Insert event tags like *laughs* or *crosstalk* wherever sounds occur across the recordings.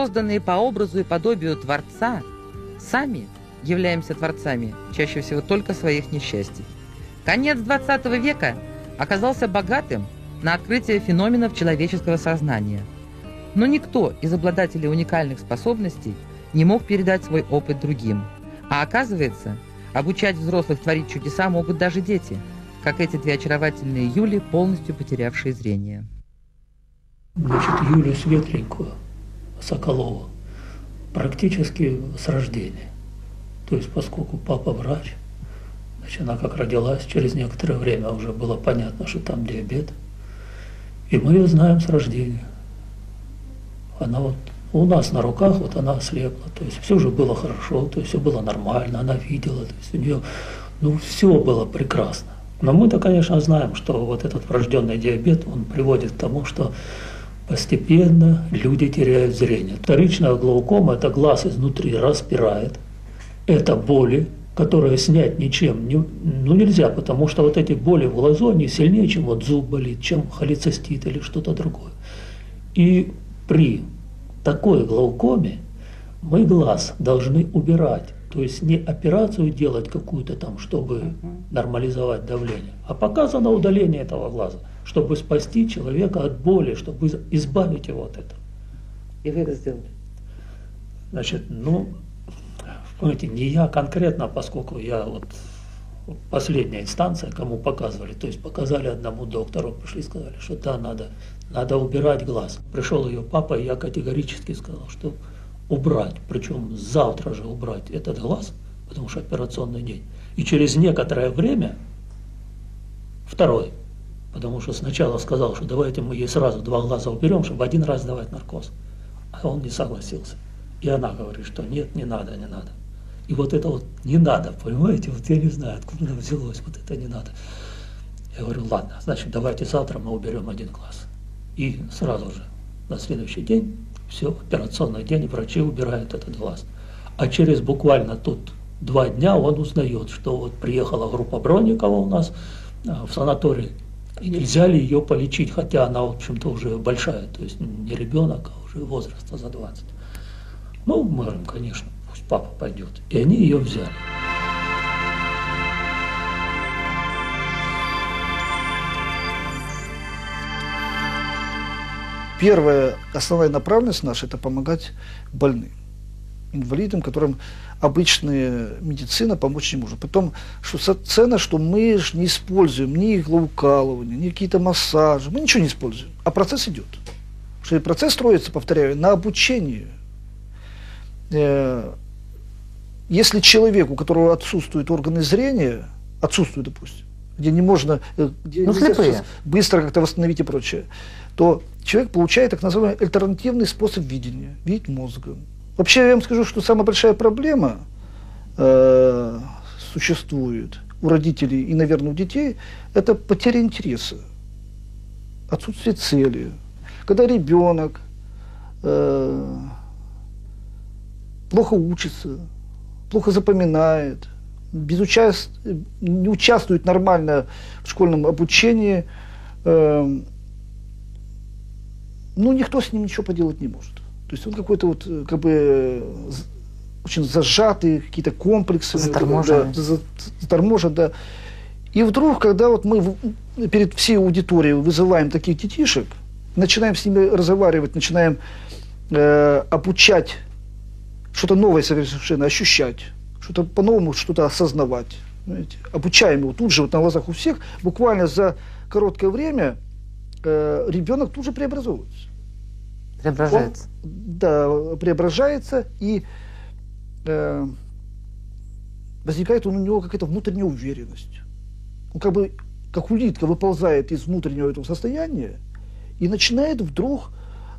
Созданные по образу и подобию Творца, сами являемся Творцами, чаще всего только своих несчастий. Конец 20 века оказался богатым на открытие феноменов человеческого сознания. Но никто из обладателей уникальных способностей не мог передать свой опыт другим. А оказывается, обучать взрослых творить чудеса могут даже дети, как эти две очаровательные Юли, полностью потерявшие зрение. Значит, Юлю Светленькую, Соколову, практически с рождения. То есть, поскольку папа врач, значит, она как родилась, через некоторое время уже было понятно, что там диабет. И мы ее знаем с рождения. Она вот у нас на руках, вот она ослепла. То есть все же было хорошо, то есть все было нормально, она видела, то есть у нее, ну, все было прекрасно. Но мы-то, конечно, знаем, что вот этот врожденный диабет, он приводит к тому, что постепенно люди теряют зрение. Вторичная глаукома – это глаз изнутри распирает, это боли, которые снять ничем не, ну, нельзя, потому что вот эти боли в глазу, они сильнее, чем вот зуб болит, чем холецистит или что-то другое. И при такой глаукоме мы глаз должны убирать. То есть не операцию делать какую-то там, чтобы нормализовать давление, а показано удаление этого глаза, чтобы спасти человека от боли, чтобы избавить его от этого. И вы это сделали? Значит, ну, понимаете, не я конкретно, поскольку я вот последняя инстанция, кому показывали, то есть показали одному доктору, пришли, сказали, что да, надо, надо убирать глаз. Пришел ее папа, и я категорически сказал, что убрать, причем завтра же убрать этот глаз, потому что операционный день. И через некоторое время второй, потому что сначала сказал, что давайте мы ей сразу два глаза уберем, чтобы один раз давать наркоз. А он не согласился. И она говорит, что нет, не надо, не надо. И вот это вот не надо, понимаете, вот я не знаю, откуда оно взялось, вот это не надо. Я говорю, ладно, значит, давайте завтра мы уберем один глаз. И сразу же на следующий день, все, операционный день, врачи убирают этот глаз. А через буквально тут два дня он узнает, что вот приехала группа Бронникова у нас а, в санаторий, и нельзя ли ее полечить, хотя она, в общем-то, уже большая, то есть не ребенок, а уже возраста за 20. Ну, мы говорим, конечно пусть папа пойдет. И они ее взяли. Первая основная направленность наша – это помогать больным, инвалидам, которым обычная медицина помочь не может. Потом, что ценно, что мы же не используем ни иглоукалывание, ни какие-то массажи, мы ничего не используем, а процесс идет. Что процесс строится, повторяю, на обучении – Э, если человек, у которого отсутствуют органы зрения, отсутствуют, допустим, где не можно э, где ну, быстро как-то восстановить и прочее, то человек получает так называемый альтернативный способ видения, видеть мозгом. Вообще я вам скажу, что самая большая проблема э, существует у родителей и, наверное, у детей, это потеря интереса, отсутствие цели. Когда ребенок э, плохо учится, плохо запоминает, без участ... не участвует нормально в школьном обучении, э, ну, никто с ним ничего поделать не может. То есть он какой-то вот, э, как бы, очень зажатый, какие-то комплексы. Заторможен. Да, заторможен, да. И вдруг, когда вот мы перед всей аудиторией вызываем таких детишек, начинаем с ними разговаривать, начинаем э, обучать что-то новое совершенно ощущать, что-то по-новому что-то осознавать. Понимаете? Обучаем его тут же, вот на глазах у всех, буквально за короткое время э, ребенок тут же преобразовывается. Преображается. Он, да, преображается, и э, возникает у него какая-то внутренняя уверенность. Он как бы, как улитка, выползает из внутреннего этого состояния и начинает вдруг,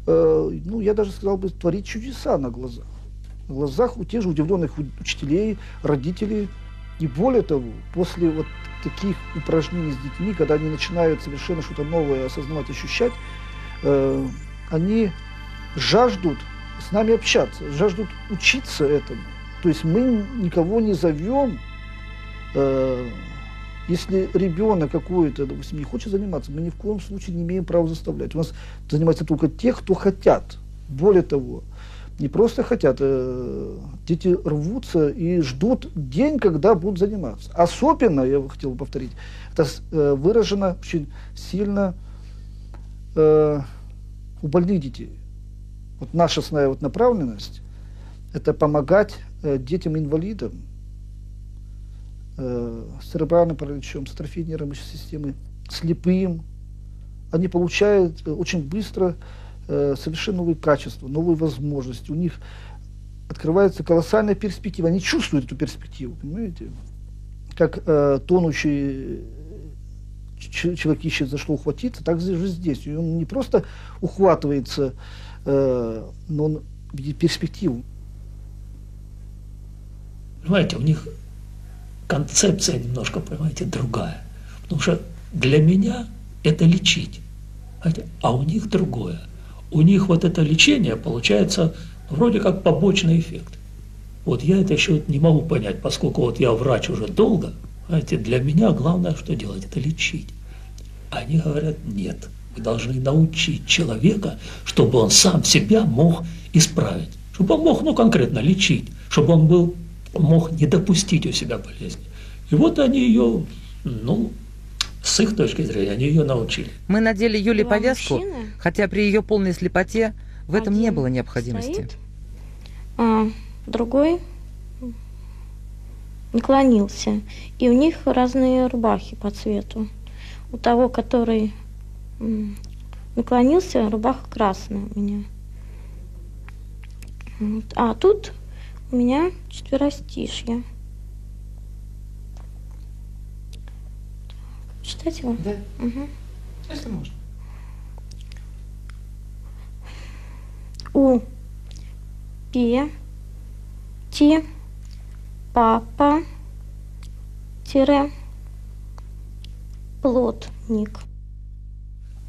э, ну, я даже сказал бы, творить чудеса на глазах в глазах у тех же удивленных учителей, родителей. И более того, после вот таких упражнений с детьми, когда они начинают совершенно что-то новое осознавать, ощущать, э, они жаждут с нами общаться, жаждут учиться этому. То есть мы никого не зовем, э, если ребенок какой-то, допустим, не хочет заниматься, мы ни в коем случае не имеем права заставлять. У нас занимаются только те, кто хотят Более того, не просто хотят, э, дети рвутся и ждут день, когда будут заниматься. Особенно, я хотел повторить, это э, выражено очень сильно у больных детей. Вот наша основная вот направленность – это помогать э, детям-инвалидам э, с церебральным параличом, с атрофией нервной системы, слепым. Они получают э, очень быстро э, совершенно новые качества, новые возможности. У них открывается колоссальная перспектива. Они чувствуют эту перспективу, понимаете? Как э, тонущий человек ищет за что ухватиться, так же здесь. И он не просто ухватывается, э, но он видит перспективу. Понимаете, у них концепция немножко, понимаете, другая. Потому что для меня это лечить, а у них другое. У них вот это лечение получается вроде как побочный эффект. Вот я это еще не могу понять, поскольку вот я врач уже долго, знаете, для меня главное, что делать, это лечить. Они говорят, нет, вы должны научить человека, чтобы он сам себя мог исправить, чтобы он мог, ну, конкретно лечить, чтобы он был, мог не допустить у себя болезни. И вот они ее, ну, с их точки зрения, они ее научили. Мы надели Юле Два повязку, мужчины. хотя при ее полной слепоте в этом не Один было необходимости. стоит, а другой наклонился. И у них разные рубахи по цвету. У того, который наклонился, рубаха красная у меня. Вот. А тут у меня четверостишье. Читать его? Да, Мгм. если можно. У Пе Ти Папа тире Плотник.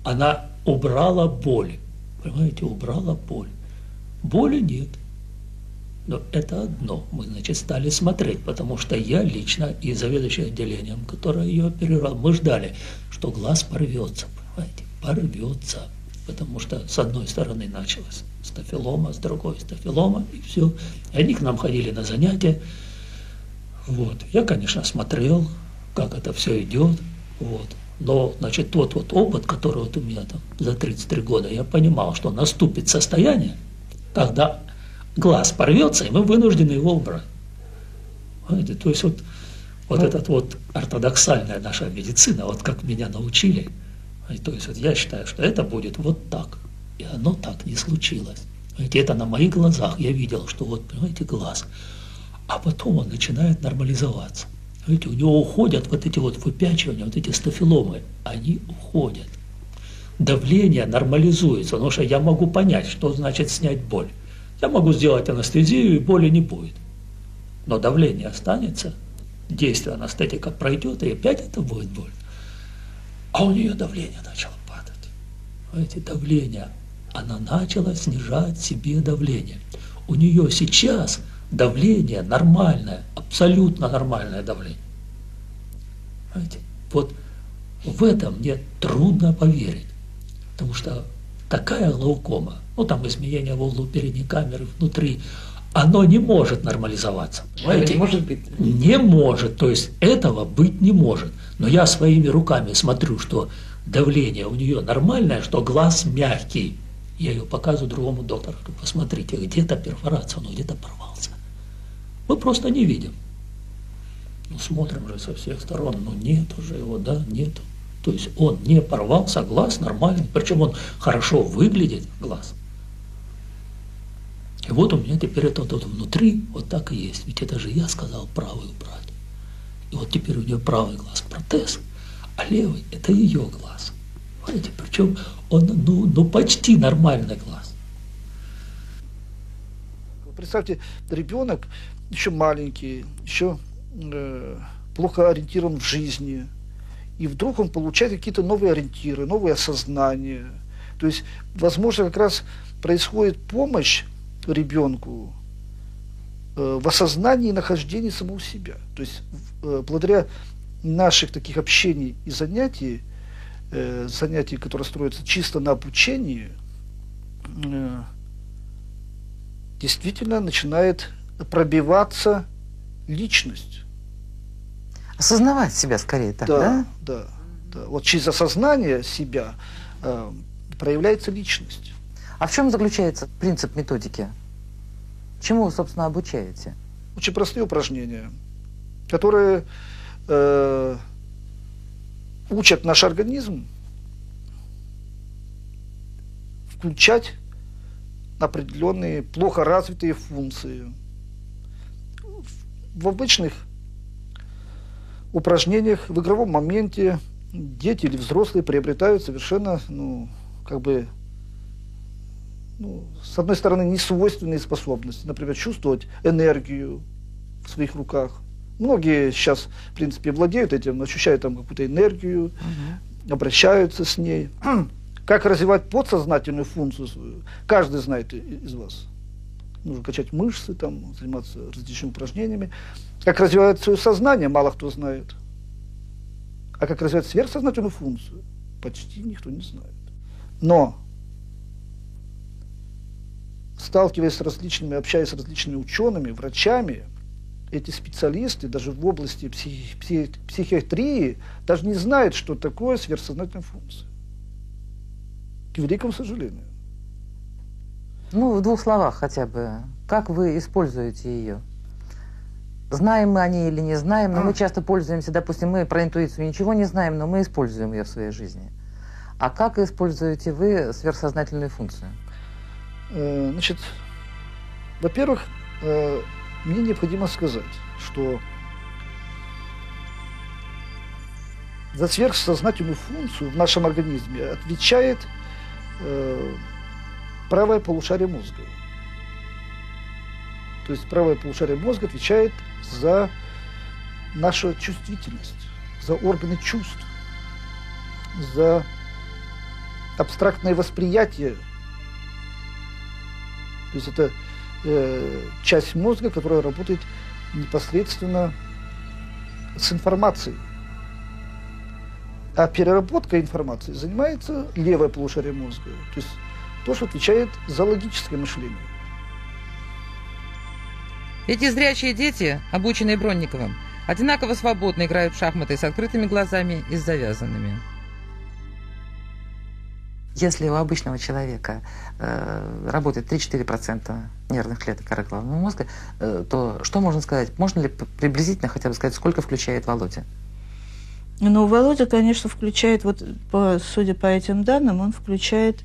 Она убрала боль. Понимаете, убрала боль. Боли нет. Но это одно. Мы, значит, стали смотреть, потому что я лично и заведующий отделением, который ее оперировал, мы ждали, что глаз порвется, понимаете, порвется. Потому что с одной стороны началась стафилома, с другой стафилома, и все. И они к нам ходили на занятия. Вот. Я, конечно, смотрел, как это все идет. Вот. Но, значит, тот вот опыт, который вот у меня там за 33 года, я понимал, что наступит состояние, когда глаз порвется, и мы вынуждены его убрать. Понимаете? То есть вот, вот Ну. этот вот ортодоксальная наша медицина, вот как меня научили, то есть вот я считаю, что это будет вот так. И оно так не случилось. Понимаете, это на моих глазах я видел, что вот, понимаете, глаз. А потом он начинает нормализоваться. Видите, у него уходят вот эти вот выпячивания, вот эти стафиломы, они уходят. Давление нормализуется, потому что я могу понять, что значит снять боль. Я могу сделать анестезию, и боли не будет. Но давление останется, действие анестетика пройдет, и опять это будет боль. А у нее давление начало падать. Знаете, давление. Она начала снижать себе давление. У нее сейчас давление нормальное, абсолютно нормальное давление. Знаете, вот в этом мне трудно поверить. Потому что такая глаукома, ну там изменение в углу передней камеры внутри, оно не может нормализоваться. Понимаете? не может быть. Не может, то есть этого быть не может. Но я своими руками смотрю, что давление у нее нормальное, что глаз мягкий. Я ее показываю другому доктору, говорю, посмотрите, где-то перфорация, он где-то порвался. Мы просто не видим. Ну, смотрим же со всех сторон, ну нет уже его, да, нету. То есть он не порвался, глаз нормальный, причем он хорошо выглядит, глаз. И вот у меня теперь это вот внутри вот так и есть. Ведь это же я сказал правый убрать. И вот теперь у нее правый глаз протез, а левый это ее глаз. Понимаете, причем он ну, ну почти нормальный глаз. Представьте, ребенок еще маленький, еще э, плохо ориентирован в жизни, и вдруг он получает какие-то новые ориентиры, новые осознания. То есть, возможно, как раз происходит помощь ребенку э, в осознании и нахождении самого себя. То есть, э, благодаря наших таких общений и занятий, э, занятий, которые строятся чисто на обучении, э, действительно начинает пробиваться личность. Осознавать себя скорее так, да? да, да, да. Вот через осознание себя э, проявляется личность. А в чем заключается принцип методики? Чему вы, собственно, обучаете? Очень простые упражнения, которые э, учат наш организм включать определенные плохо развитые функции. В обычных упражнениях в игровом моменте дети или взрослые приобретают совершенно, ну, как бы, ну, с одной стороны, несвойственные способности, например, чувствовать энергию в своих руках. Многие сейчас, в принципе, владеют этим, ощущают там какую-то энергию, угу. обращаются с ней. *clears throat* Как развивать подсознательную функцию свою, каждый знает из вас. Нужно качать мышцы, там, заниматься различными упражнениями. Как развивать свое сознание, мало кто знает. А как развивать сверхсознательную функцию, почти никто не знает. Но, сталкиваясь с различными, общаясь с различными учеными, врачами, эти специалисты даже в области психи психи психиатрии даже не знают, что такое сверхсознательная функция к великому сожалению. Ну, в двух словах хотя бы. Как вы используете ее? Знаем мы о ней или не знаем, но а. мы часто пользуемся, допустим, мы про интуицию ничего не знаем, но мы используем ее в своей жизни. А как используете вы сверхсознательную функцию? Э, значит, во-первых, э, мне необходимо сказать, что за сверхсознательную функцию в нашем организме отвечает э, правое полушарие мозга. То есть правое полушарие мозга отвечает за нашу чувствительность, за органы чувств, за абстрактное восприятие. То есть это э, часть мозга, которая работает непосредственно с информацией. А переработка информации занимается левое полушарие мозга, то есть то, что отвечает за логическое мышление. Эти зрячие дети, обученные Бронниковым, одинаково свободно играют в шахматы с открытыми глазами и с завязанными. Если у обычного человека э, работает 3-4% нервных клеток коры головного мозга, э, то что можно сказать? Можно ли приблизительно хотя бы сказать, сколько включает Володя? Но Володя, конечно, включает, вот по, судя по этим данным, он включает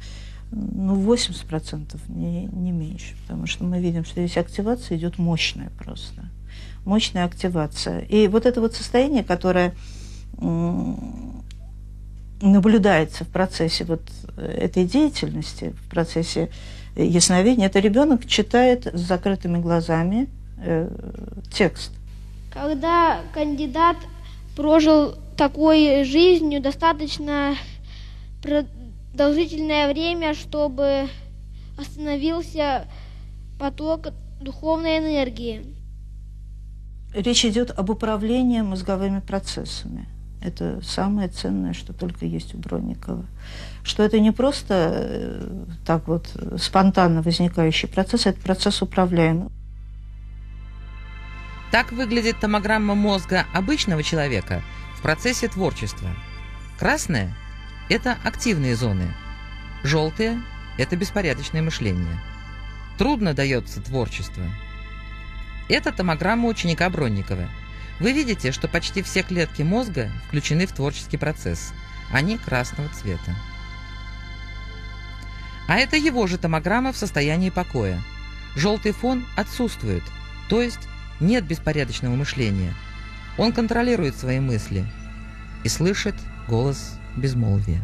ну, 80%, не, не меньше. Потому что мы видим, что здесь активация идет мощная просто. Мощная активация. И вот это вот состояние, которое наблюдается в процессе вот этой деятельности, в процессе ясновидения, это ребенок читает с закрытыми глазами э, текст. Когда кандидат прожил такой жизнью достаточно продолжительное время, чтобы остановился поток духовной энергии. Речь идет об управлении мозговыми процессами. Это самое ценное, что только есть у Бронникова. Что это не просто э, так вот спонтанно возникающий процесс, это процесс управляемый. Так выглядит томограмма мозга обычного человека – в процессе творчества. Красное – это активные зоны. Желтые – это беспорядочное мышление. Трудно дается творчество. Это томограмма ученика Бронникова. Вы видите, что почти все клетки мозга включены в творческий процесс. Они красного цвета. А это его же томограмма в состоянии покоя. Желтый фон отсутствует, то есть нет беспорядочного мышления – он контролирует свои мысли и слышит голос безмолвия.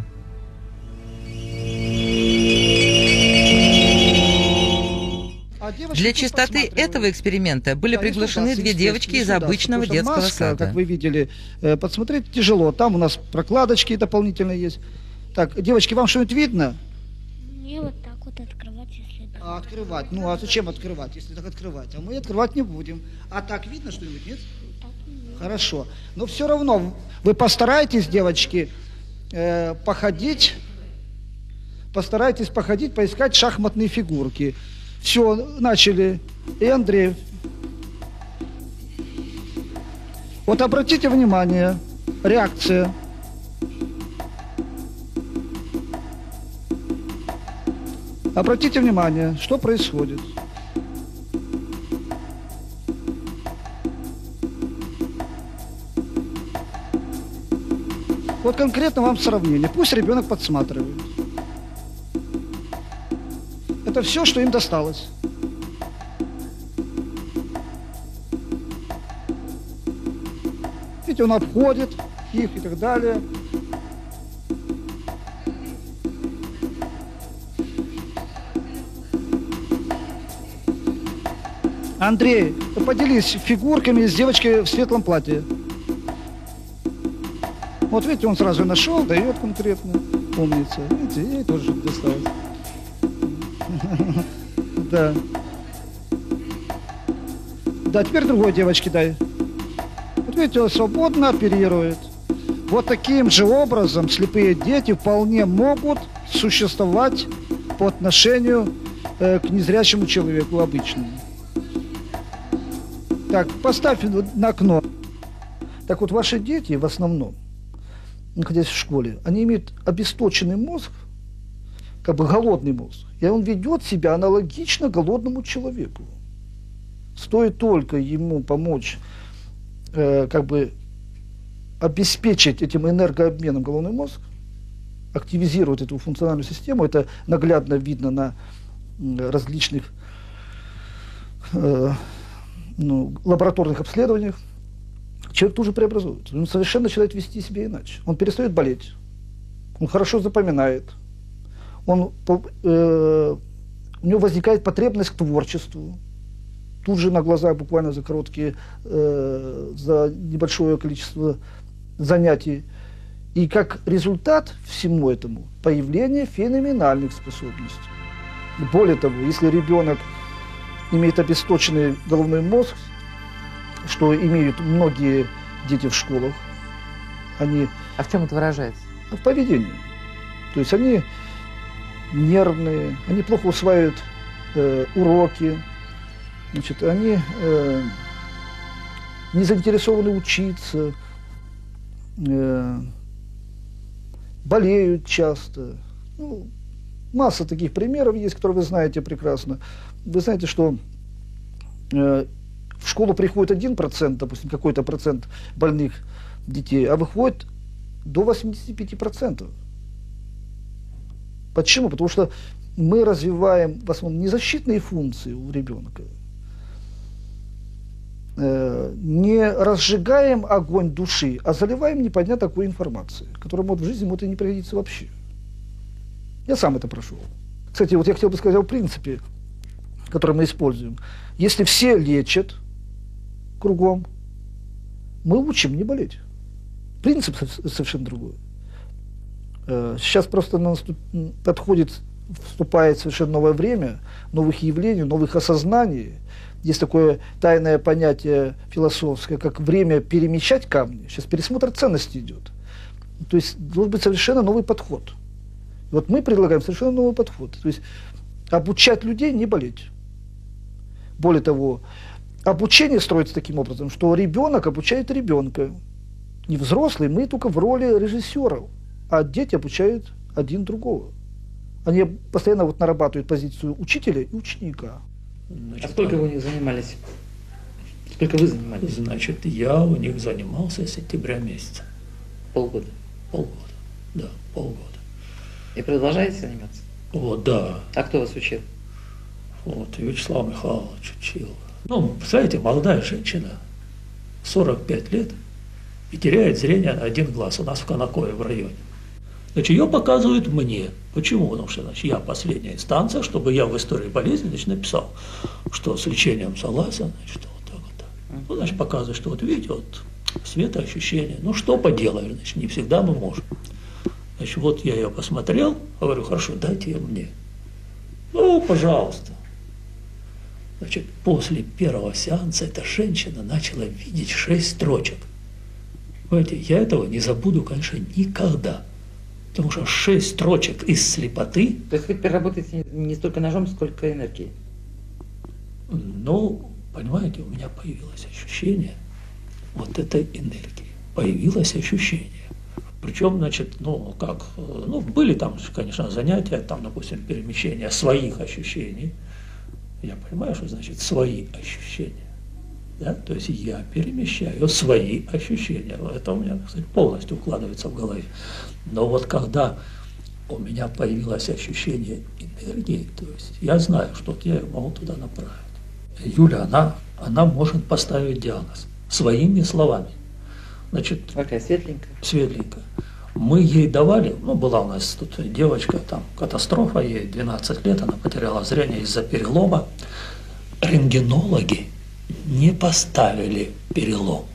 Для чистоты этого эксперимента были приглашены две девочки из обычного детского сада. Как вы видели, э, подсмотреть тяжело. Там у нас прокладочки дополнительные есть. Так, девочки, вам что-нибудь видно? Не, вот так вот открывать, если... А открывать? Ну, а зачем открывать, если так открывать? А мы открывать не будем. А так видно что-нибудь, нет? Хорошо. Но все равно вы постарайтесь, девочки, э, походить, постарайтесь походить, поискать шахматные фигурки. Все, начали. И Андрей. Вот обратите внимание, реакция. Обратите внимание, что происходит. Вот конкретно вам сравнение. Пусть ребенок подсматривает. Это все, что им досталось. Видите, он обходит их и так далее. Андрей, поделись фигурками с девочкой в светлом платье. Вот видите, он сразу нашел, дает конкретно. Умница. Видите, ей тоже досталось. *laughs* Да. Да, теперь другой девочке дай. Вот видите, он свободно оперирует. Вот таким же образом слепые дети вполне могут существовать по отношению э, к незрячему человеку обычному. Так, поставь на окно. Так вот, ваши дети в основном, находясь в школе, они имеют обесточенный мозг, как бы голодный мозг. И он ведет себя аналогично голодному человеку. Стоит только ему помочь, э, как бы обеспечить этим энергообменом головной мозг, активизировать эту функциональную систему, это наглядно видно на различных э, ну, лабораторных обследованиях, человек тут же преобразуется. Он совершенно начинает вести себя иначе. Он перестает болеть, он хорошо запоминает, он, э, у него возникает потребность к творчеству. Тут же на глазах буквально за короткие, э, за небольшое количество занятий. И как результат всему этому появление феноменальных способностей. Более того, если ребенок имеет обесточенный головной мозг, что имеют многие дети в школах, они... А в чем это выражается? В поведении. То есть они нервные, они плохо усваивают э, уроки, значит, они э, не заинтересованы учиться, э, болеют часто. Ну, масса таких примеров есть, которые вы знаете прекрасно. Вы знаете, что э, в школу приходит 1%, допустим, какой-то процент больных детей, а выходит до 85%. Почему? Потому что мы развиваем в основном не защитные функции у ребенка, э, не разжигаем огонь души, а заливаем непонятно такой информацией, которая может в жизни может и не пригодиться вообще. Я сам это прошел. Кстати, вот я хотел бы сказать о принципе, который мы используем. Если все лечат кругом, мы учим не болеть. Принцип совершенно другой. Э, сейчас просто подходит, вступает совершенно новое время, новых явлений, новых осознаний. Есть такое тайное понятие философское, как время перемещать камни. Сейчас пересмотр ценностей идет. То есть должен быть совершенно новый подход. Вот мы предлагаем совершенно новый подход. То есть обучать людей не болеть. Более того, обучение строится таким образом, что ребенок обучает ребенка. Не взрослый, мы только в роли режиссеров а дети обучают один другого. Они постоянно вот нарабатывают позицию учителя и ученика. Значит, а сколько вы у них занимались? Сколько вы занимались? Значит, я у них занимался с сентября месяца. Полгода? Полгода, да, полгода. И продолжаете заниматься? Вот, да. А кто вас учил? Вот, Вячеслав Михайлович учил. Ну, представляете, молодая женщина, 45 лет, и теряет зрение на один глаз у нас в Конакове в районе. Значит, ее показывают мне. Почему? Потому что значит, я последняя инстанция, чтобы я в истории болезни значит, написал, что с лечением согласен, значит, вот так вот. Ну, значит, показывает, что вот видите, вот светоощущение. Ну, что поделаешь, значит, не всегда мы можем. Значит, вот я ее посмотрел, говорю, хорошо, дайте ее мне. Ну, пожалуйста. Значит, после первого сеанса эта женщина начала видеть шесть строчек. Понимаете, я этого не забуду, конечно, никогда. Потому что шесть строчек из слепоты. То есть вы теперь работаете не столько ножом, сколько энергией? Ну, понимаете, у меня появилось ощущение вот этой энергии. Появилось ощущение. Причем, значит, ну, как, э, ну, были там, конечно, занятия, там, допустим, перемещение своих ощущений. Я понимаю, что значит свои ощущения. Да? То есть я перемещаю свои ощущения. Это у меня, кстати, полностью укладывается в голове. Но вот когда у меня появилось ощущение энергии, то есть я знаю, что я могу туда направить. Юля, она, она может поставить диагноз своими словами. Значит, Какая светленькая. светленькая. Мы ей давали, ну, была у нас тут девочка, там, катастрофа, ей 12 лет, она потеряла зрение из-за перелома. Рентгенологи не поставили перелом.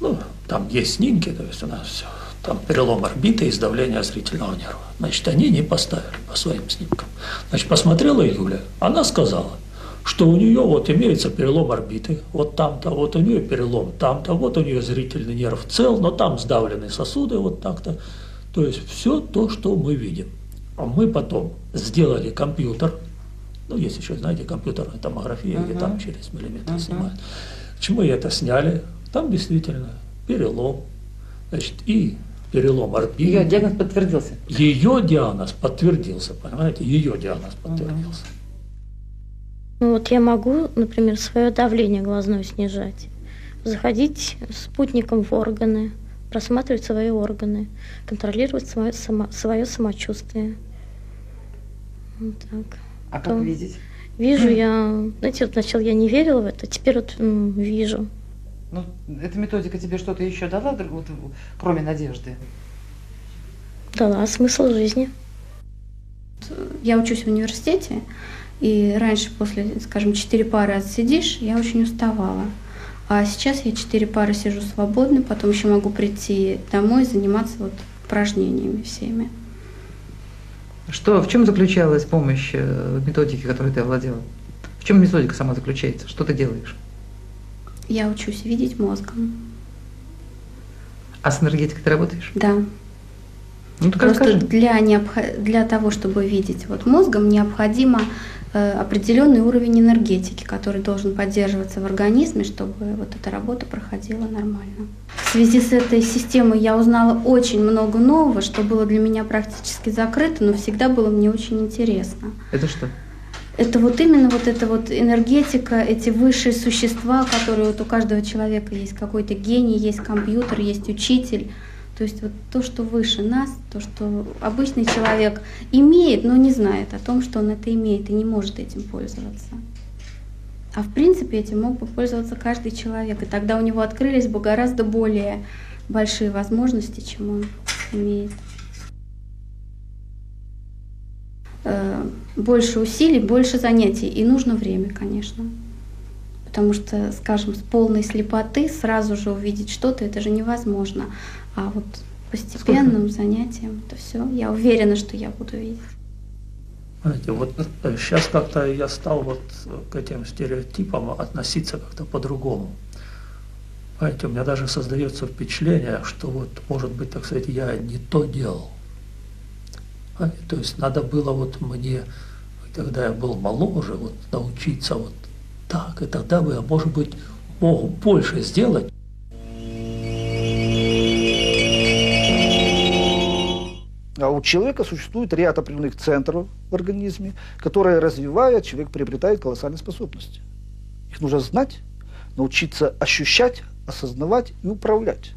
Ну, там есть снимки, то есть у нас все. Там перелом орбиты и давления зрительного нерва. Значит, они не поставили по своим снимкам. Значит, посмотрела Юля, она сказала, что у нее вот имеется перелом орбиты, вот там-то, вот у нее перелом там-то, вот у нее зрительный нерв цел, но там сдавлены сосуды вот так-то. То есть все то, что мы видим. А мы потом сделали компьютер, ну, есть еще, знаете, компьютерная томография, где там через миллиметр снимают. Почему это сняли? Там действительно перелом, значит, и перелом орбиты. Ее диагноз подтвердился. Ее диагноз подтвердился, понимаете, ее диагноз подтвердился. Ну вот я могу, например, свое давление глазное снижать, заходить спутником в органы, просматривать свои органы, контролировать свое, само, свое самочувствие. Вот так. А как Потом видеть? Вижу *clears throat* я, знаете, вот сначала я не верила в это, теперь вот м, вижу. Ну, эта методика тебе что-то еще дала, вот, кроме надежды? Дала смысл жизни. Я учусь в университете, и раньше после, скажем, четыре пары отсидишь, я очень уставала. А сейчас я четыре пары сижу свободно, потом еще могу прийти домой и заниматься вот упражнениями всеми. Что, в чем заключалась помощь э, в методике, которой ты овладела? В чем методика сама заключается? Что ты делаешь? Я учусь видеть мозгом. А с энергетикой ты работаешь? Да. Ну, так Просто расскажи. для, необх- для того, чтобы видеть вот мозгом, необходимо определенный уровень энергетики, который должен поддерживаться в организме, чтобы вот эта работа проходила нормально. В связи с этой системой я узнала очень много нового, что было для меня практически закрыто, но всегда было мне очень интересно. Это что? Это вот именно вот эта вот энергетика, эти высшие существа, которые вот у каждого человека есть какой-то гений, есть компьютер, есть учитель. То есть вот то, что выше нас, то, что обычный человек имеет, но не знает о том, что он это имеет и не может этим пользоваться. А в принципе этим мог бы пользоваться каждый человек, и тогда у него открылись бы гораздо более большие возможности, чем он имеет. Э, Больше усилий, больше занятий, и нужно время, конечно. Потому что, скажем, с полной слепоты сразу же увидеть что-то, это же невозможно. А вот постепенным занятием это все. Я уверена, что я буду видеть. Знаете, вот сейчас как-то я стал вот к этим стереотипам относиться как-то по-другому. Знаете, у меня даже создается впечатление, что вот, может быть, так сказать, я не то делал. Знаете, То есть надо было вот мне, когда я был моложе, вот научиться вот так, и тогда бы я, может быть, мог больше сделать. А у человека существует ряд определенных центров в организме, которые, развивая, человек приобретает колоссальные способности. Их нужно знать, научиться ощущать, осознавать и управлять.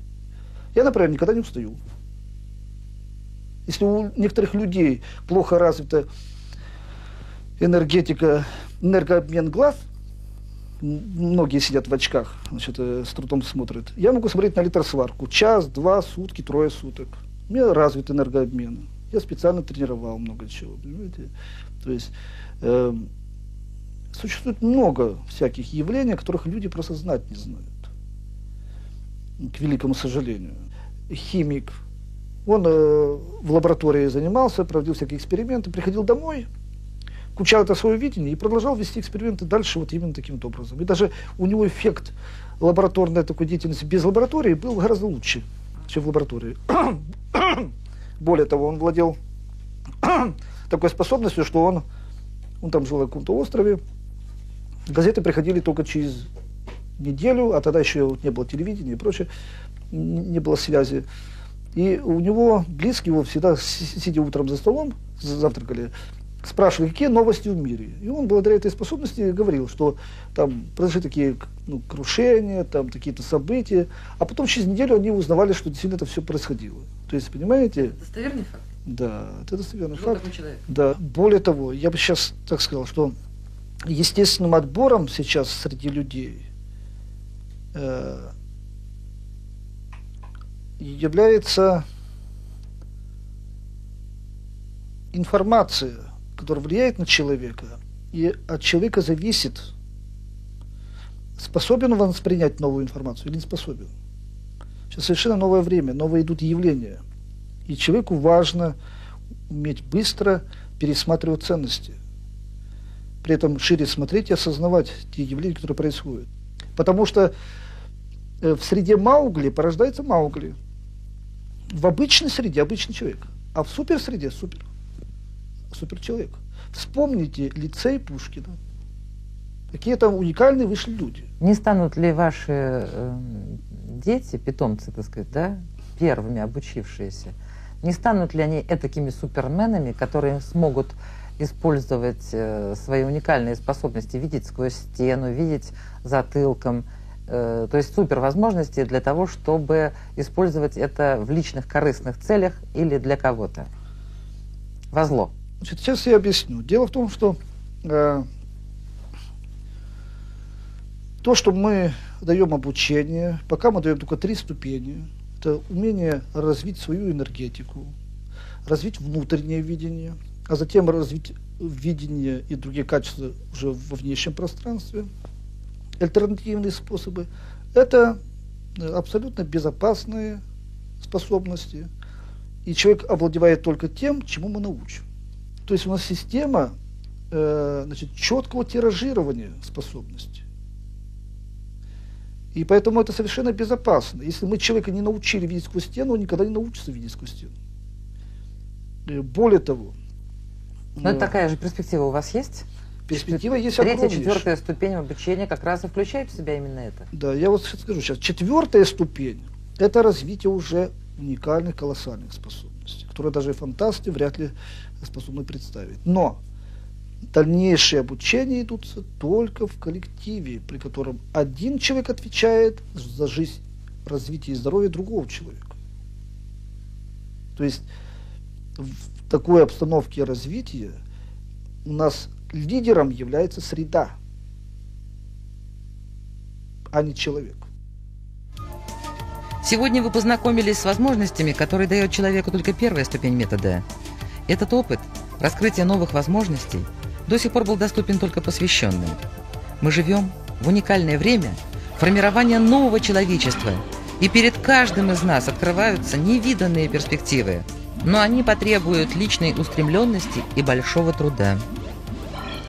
Я, например, никогда не устаю. Если у некоторых людей плохо развита энергетика, энергообмен глаз, многие сидят в очках, значит, э, с трудом смотрят. Я могу смотреть на электросварку час, два, сутки, трое суток. У меня развит энергообмен. Я специально тренировал много чего, понимаете? То есть эм, существует много всяких явлений, о которых люди просто знать не знают. К великому сожалению. Химик, он э, в лаборатории занимался, проводил всякие эксперименты, приходил домой, включал это свое видение и продолжал вести эксперименты дальше вот именно таким вот образом. И даже у него эффект лабораторной такой деятельности без лаборатории был гораздо лучше, чем в лаборатории. *coughs* Более того, он владел *coughs* такой способностью, что он он там жил на каком-то острове, газеты приходили только через неделю, а тогда еще вот не было телевидения и прочее, не было связи. И у него близкие его всегда, си- сидя утром за столом, за- завтракали, спрашивали, какие новости в мире. И он благодаря этой способности говорил, что там произошли такие ну, крушения, там какие-то события. А потом через неделю они узнавали, что действительно это все происходило. То есть, понимаете, Достоверный факт. да, это достоверный Жил факт. человек. Да, более того, я бы сейчас так сказал, что естественным отбором сейчас среди людей э, является информация, которая влияет на человека, и от человека зависит, способен он воспринять новую информацию или не способен. Сейчас совершенно новое время, новые идут явления. И человеку важно уметь быстро пересматривать ценности. При этом шире смотреть и осознавать те явления, которые происходят. Потому что э, в среде Маугли порождается Маугли. В обычной среде обычный человек. А в суперсреде супер. Суперчеловек. Вспомните лицей Пушкина. Какие там уникальные вышли люди. Не станут ли ваши э, дети, питомцы, так сказать, да, первыми обучившиеся, не станут ли они этакими суперменами, которые смогут использовать э, свои уникальные способности, видеть сквозь стену, видеть затылком, э, то есть супер возможности для того, чтобы использовать это в личных корыстных целях или для кого-то? Во зло. Значит, сейчас я объясню. Дело в том, что э, то, что мы даем обучение, пока мы даем только три ступени, это умение развить свою энергетику, развить внутреннее видение, а затем развить видение и другие качества уже во внешнем пространстве, альтернативные способы. Это э, абсолютно безопасные способности, и человек овладевает только тем, чему мы научим. То есть у нас система э, значит, четкого тиражирования способностей. И поэтому это совершенно безопасно. Если мы человека не научили видеть сквозь стену, он никогда не научится видеть сквозь стену. Э, Более того, Но это э, такая же перспектива у вас есть? перспектива есть Третья, четвертая ступень обучения как раз и включает в себя именно это. Да, я вот сейчас скажу сейчас. Четвертая ступень – это развитие уже уникальных, колоссальных способностей, которые даже фантасты вряд ли способны представить. Но дальнейшие обучения идут только в коллективе, при котором один человек отвечает за жизнь, развитие и здоровье другого человека. То есть в такой обстановке развития у нас лидером является среда, а не человек. Сегодня вы познакомились с возможностями, которые дает человеку только первая ступень метода. Этот опыт, раскрытие новых возможностей, до сих пор был доступен только посвященным. Мы живем в уникальное время формирования нового человечества, и перед каждым из нас открываются невиданные перспективы, но они потребуют личной устремленности и большого труда.